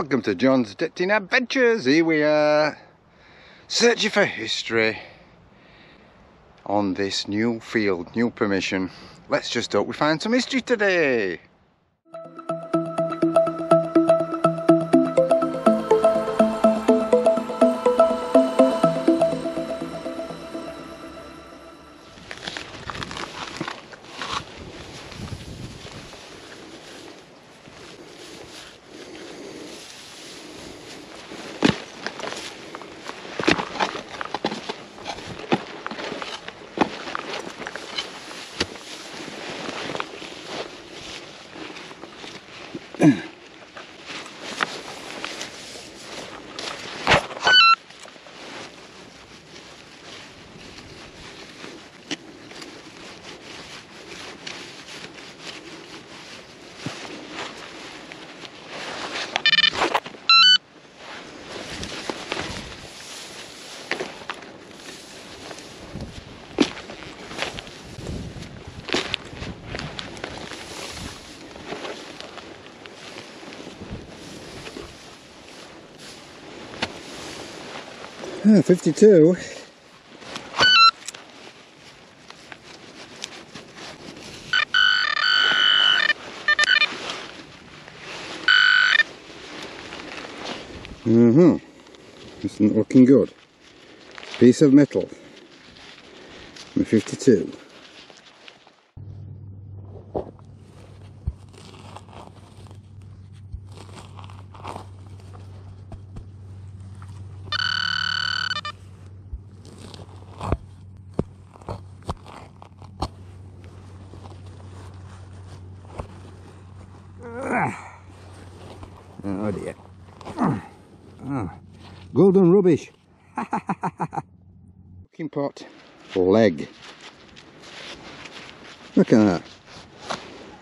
Welcome to John's Detecting Adventures. Here we are, searching for history on this new field, new permission. Let's just hope we find some history today. Ah, 52. Mm-hmm. It's not looking good. Piece of metal. 52. Oh dear. Ah, golden rubbish. Cooking pot leg. Look at that.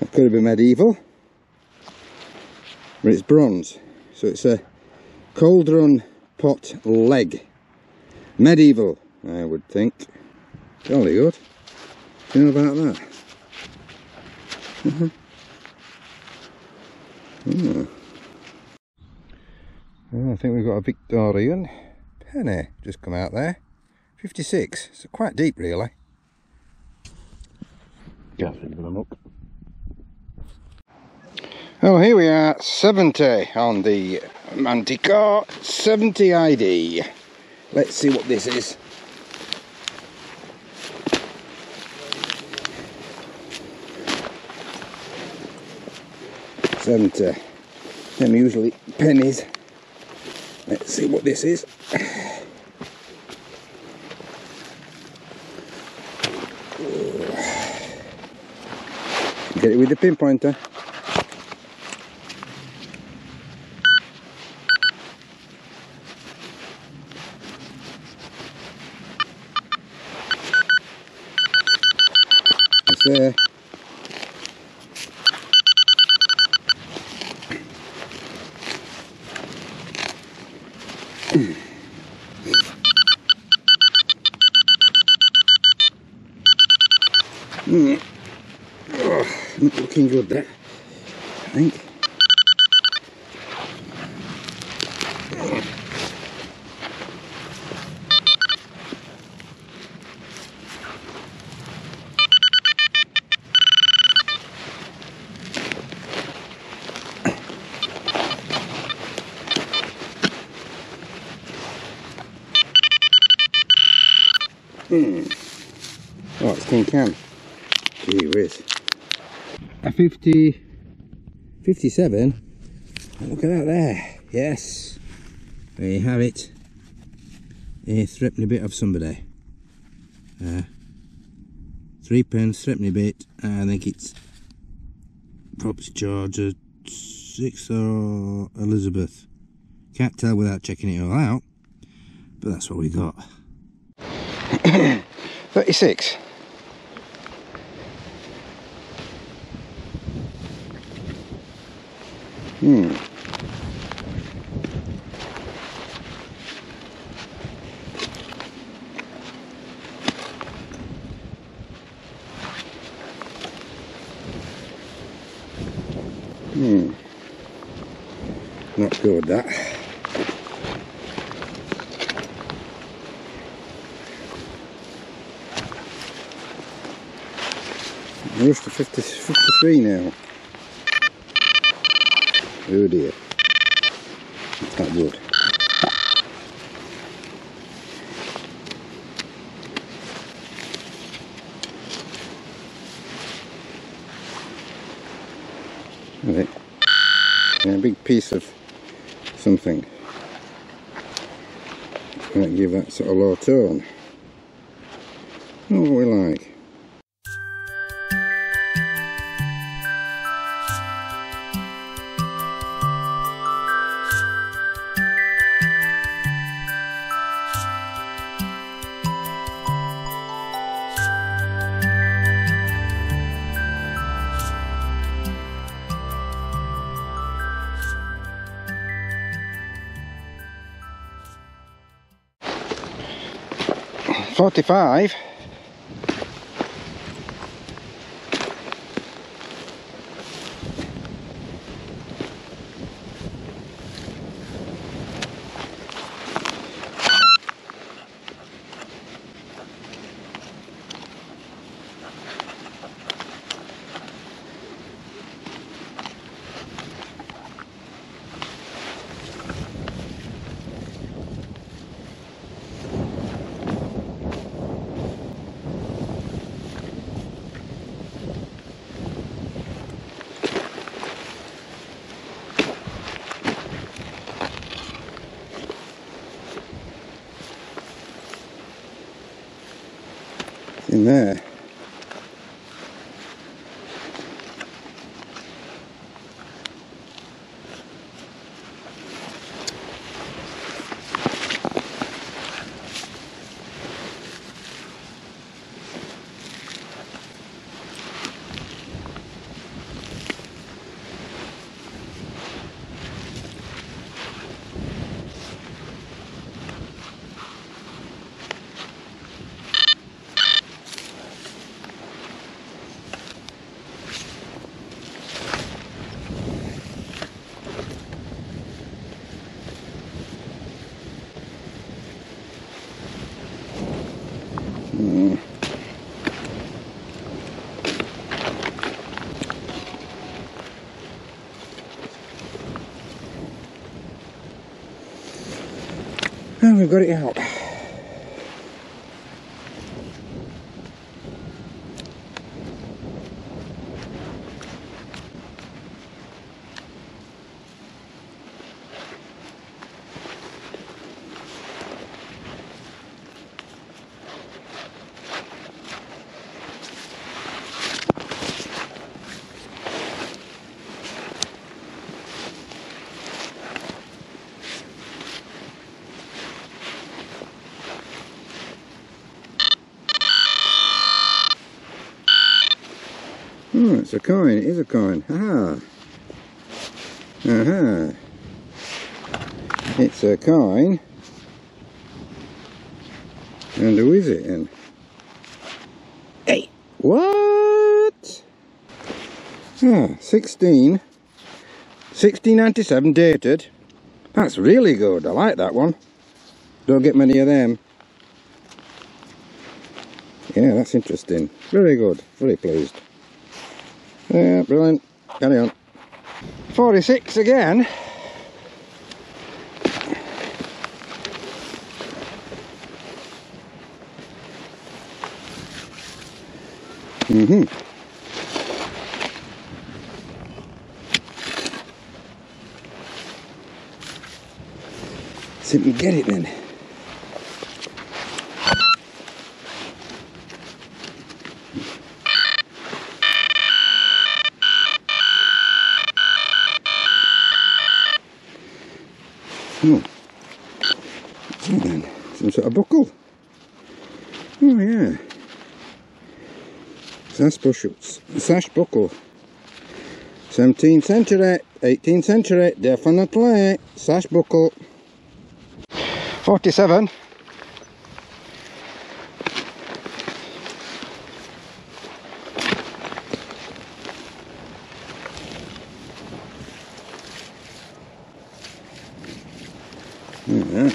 That could have been medieval. But it's bronze. So it's a cauldron pot leg. Medieval, I would think. Jolly good. Do You know about that? Uh -huh. oh. Oh, I think we've got a Victorian penny just come out there. 56. It's quite deep really. look. Oh, here we are, 70 on the Manticore 70 ID. Let's see what this is. Seventy. Them usually pennies. Let's see what this is. Get it with the pinpointer. There. Mm. Oh, not looking good there, I think. Hmm. Oh, it's tin can. Gee whiz. A 50, 57. Look at that there. Yes. There you have it. A threepenny bit of somebody. Uh, three pence, threepenny bit. I think it's George the Sixth or Elizabeth. Can't tell without checking it all out. But that's what we got. 36. Hmm. Hmm. Not good that. We're to 50, 53 now. Oh dear. It's not good. Right. a big piece of something. Might give that sort of low tone. Not what we like. 45 in there. We've got it out. Oh, it's a coin. It is a coin. Aha. Aha. It's a coin. And who is it in? Hey. What? Ah, 16. 1697 dated. That's really good. I like that one. Don't get many of them. Yeah, that's interesting. Very good. Very pleased. Yeah, brilliant. Carry on. 46 again. Mm-hmm. See if we get it then. Oh. Oh then, some sort of buckle. Oh yeah. Sash bushel, sash buckle. 17th century, 18th century, definitely. Sash buckle. 47. Yeah.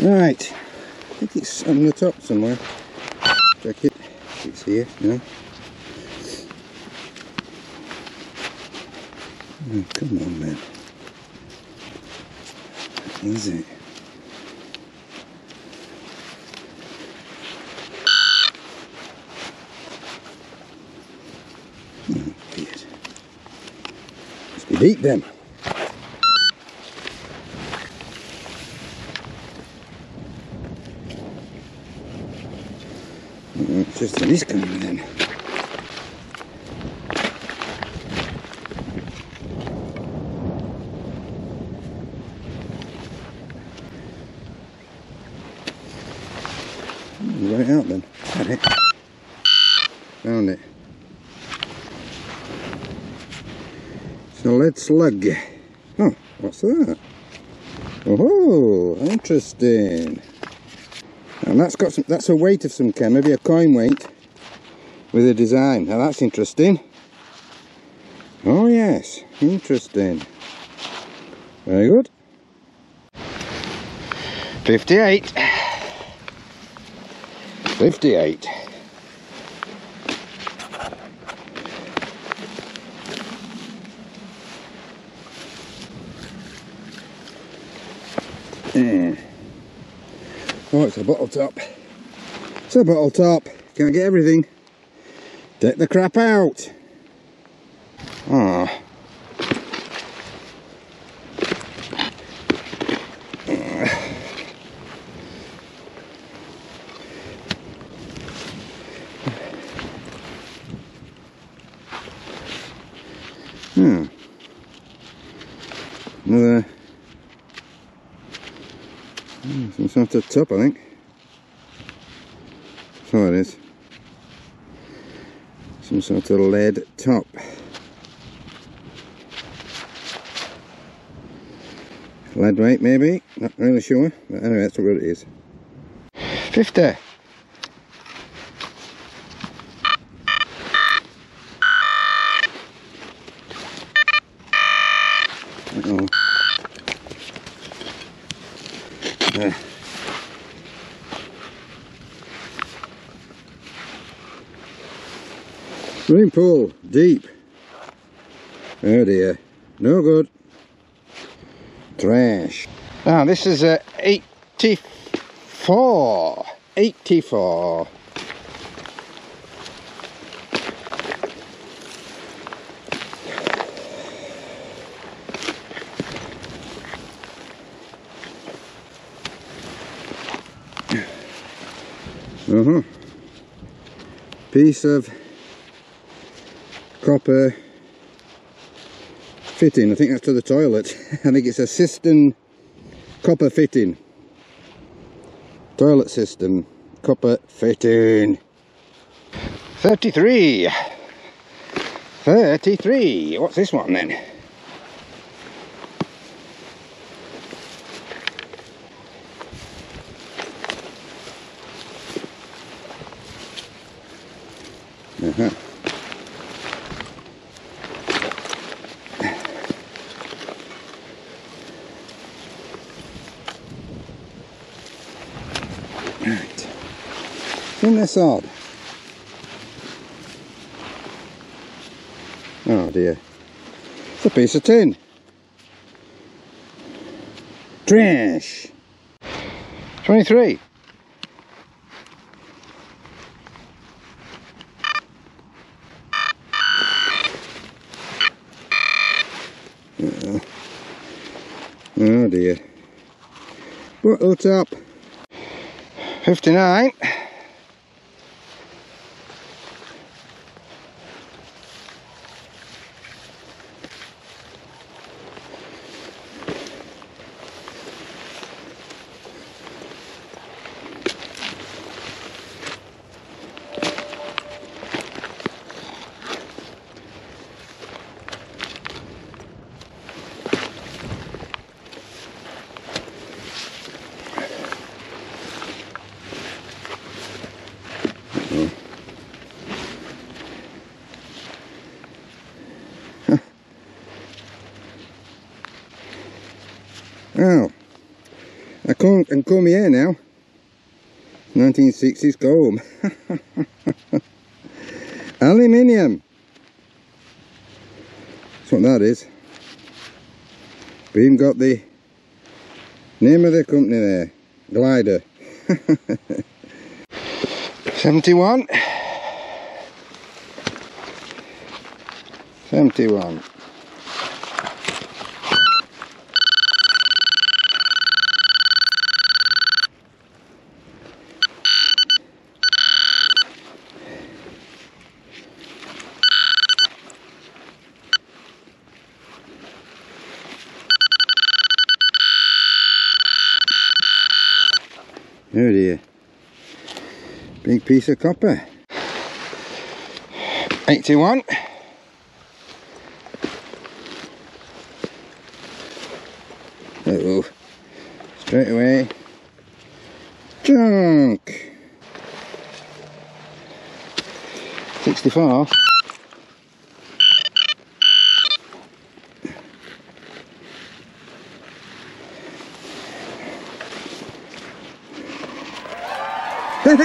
Right, I think it's on the top somewhere. Check it, it's here, no? Oh, come on man. Is it? Oh, weird. Must just this coming then. Right out then. Got it. Found it. It's a lead slug. Oh, what's that? Oh, interesting. And that's got some, that's a weight of some kind, maybe a coin weight with a design. Now that's interesting. Oh yes, interesting. Very good. 58. 58. Mm. Oh, it's a bottle top. It's a bottle top. Can't get everything. Take the crap out. Ah. Hmm. Another sort of top, I think. All it is. Some sort of lead top. Lead weight, maybe. Not really sure. But anyway, that's what it is. 50. Uh-oh. Yeah. Swimming pool, deep. Oh dear, no good. Trash. Now this is a 84. 84. Uh-huh. Piece of copper fitting. I think that's to the toilet. I think it's a cistern copper fitting. Toilet system copper fitting. 33. 33. What's this one then? Uh-huh. Right. Isn't this? Oh dear. It's a piece of tin. Trash. 23. Uh, oh dear. Bottle top. 59. Well, I can't and comb my now. 1960s comb. Aluminium. That's what that is. We even got the name of the company there. Glider. 71. 71. Dear. Big piece of copper. 81. Uh oh. Straight away. Junk. 64. We've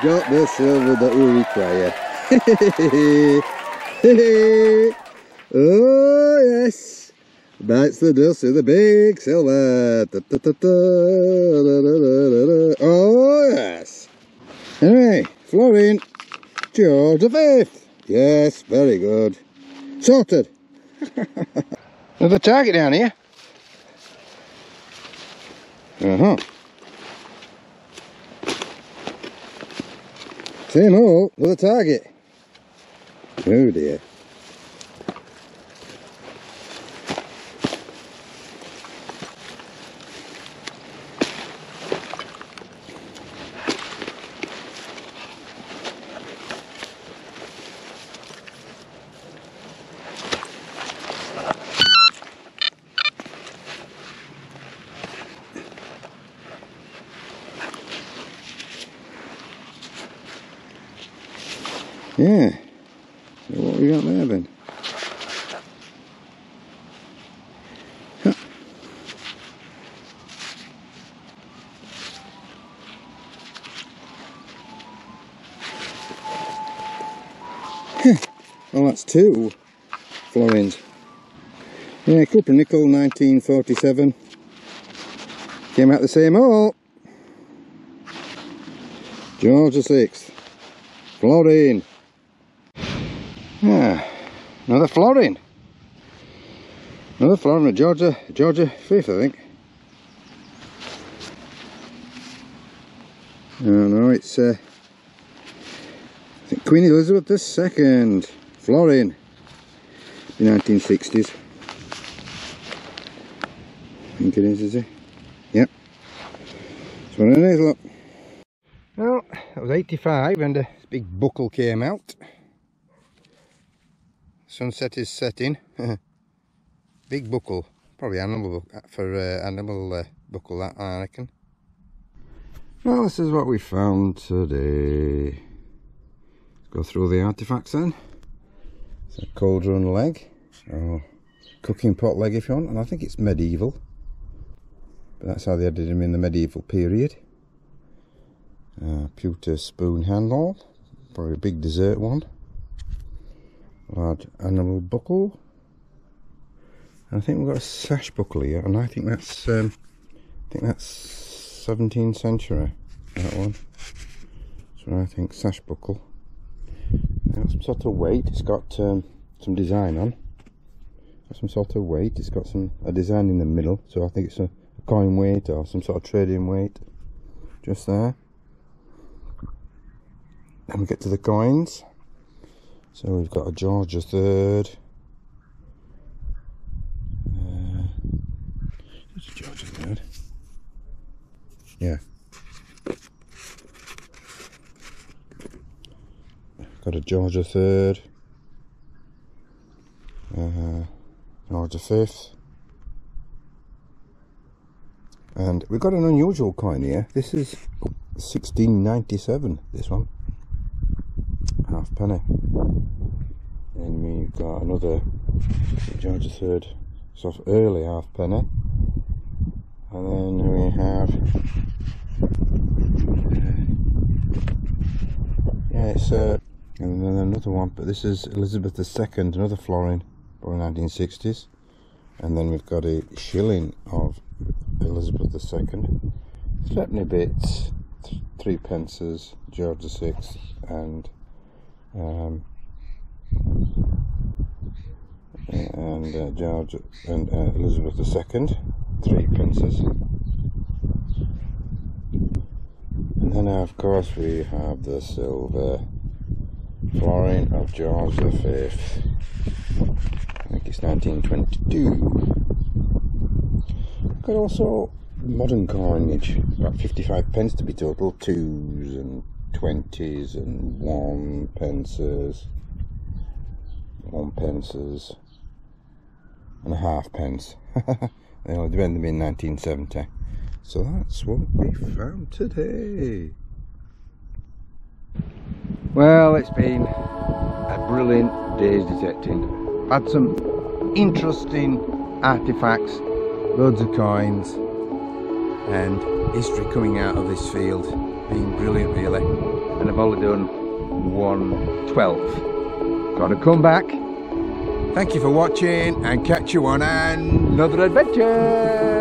got the silver that we require. oh yes, that's the of the big silver. Da, da, da, oh yes. Anyway, Florin, George the Fifth. Yes, very good. Sorted. Another target down here. Uh-huh. Same hole with a target. Oh dear. Yeah. What we got there then? Well that's two florins. Yeah, cupro-nickel 1947. Came out the same hole. George the Sixth. Florin. Yeah, another florin. Another florin of Georgia, George the 5th, I think. No, no, it's uh, Queen Elizabeth II, florin, the 1960s. I think it is, is it? Yep. That's what it is, look. Well, that was 85 and a big buckle came out sunset is setting. Big buckle. Probably animal uh, for uh, animal uh, buckle that I reckon. Well this is what we found today. Let's go through the artifacts then. It's a cauldron leg or cooking pot leg if you want and I think it's medieval. But that's how they added them in the medieval period. Uh, pewter spoon handle probably a big dessert one large animal buckle. And I think we've got a sash buckle here, and I think that's um, I think that's 17th century. That one. So I think sash buckle. Got some sort of weight. It's got um, some design on. Got some sort of weight. It's got some a design in the middle, so I think it's a, a coin weight or some sort of trading weight. Just there. Then we get to the coins. So we've got a George the third. Uh, it's a George the third. Yeah. Got a George the third. Uh, George the fifth. And we've got an unusual coin here. This is 1697, this one penny. And we've got another George III sort of early halfpenny. And then we have uh, yeah, it's uh, and then another one, but this is Elizabeth II, another florin, born 1960s. And then we've got a shilling of Elizabeth II, threepenny bits, th three pences, George VI, and um, and uh, George and uh, Elizabeth II, three princes. And then, of course, we have the silver florin of George V. I think it's 1922. Got also modern coinage, about 55 pence to be total, twos and twenties and one pences, one pences, and a half pence. they only depend in 1970. So that's what we found today. Well, it's been a brilliant day's detecting. Had some interesting artifacts, loads of coins, and history coming out of this field. Been brilliant, really. And I've only done one twelfth. Gotta come back. Thank you for watching and catch you on another adventure.